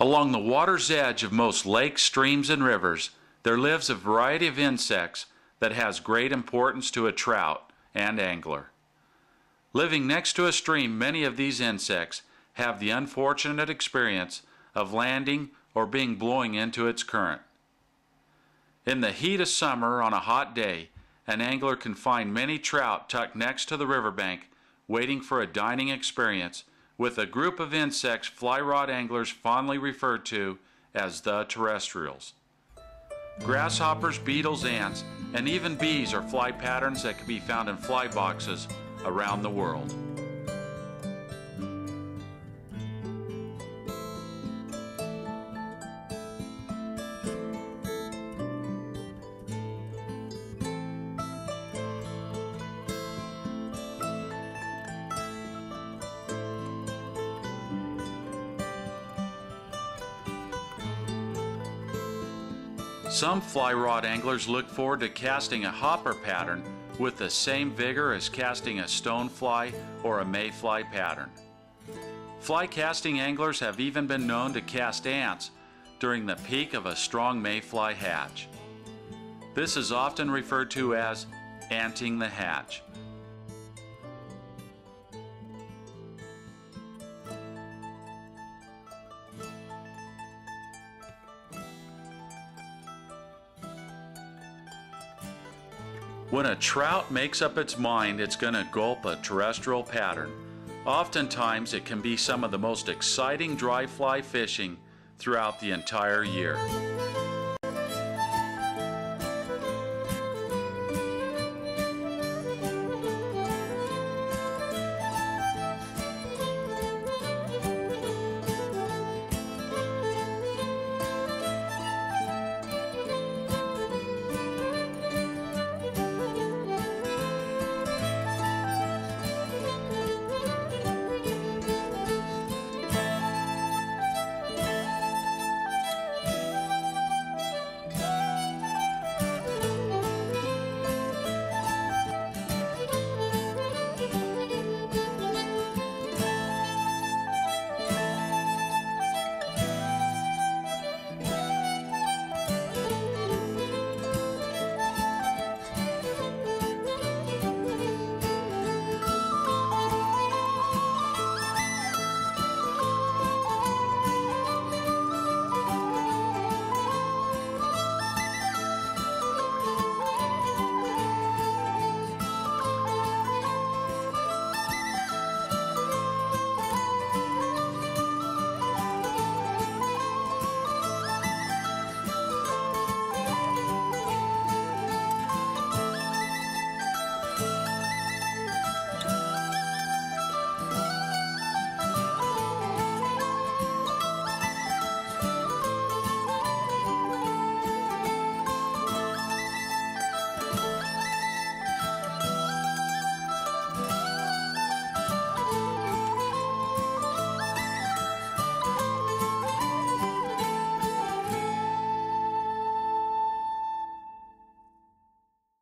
Along the water's edge of most lakes, streams, and rivers, there lives a variety of insects that has great importance to a trout and angler. Living next to a stream, many of these insects have the unfortunate experience of landing or being blown into its current. In the heat of summer on a hot day, an angler can find many trout tucked next to the riverbank waiting for a dining experience with a group of insects fly rod anglers fondly refer to as the terrestrials. Grasshoppers, beetles, ants, and even bees are fly patterns that can be found in fly boxes around the world. Some fly rod anglers look forward to casting a hopper pattern with the same vigor as casting a stonefly or a mayfly pattern. Fly casting anglers have even been known to cast ants during the peak of a strong mayfly hatch. This is often referred to as anting the hatch. When a trout makes up its mind it's going to gulp a terrestrial pattern, oftentimes it can be some of the most exciting dry fly fishing throughout the entire year.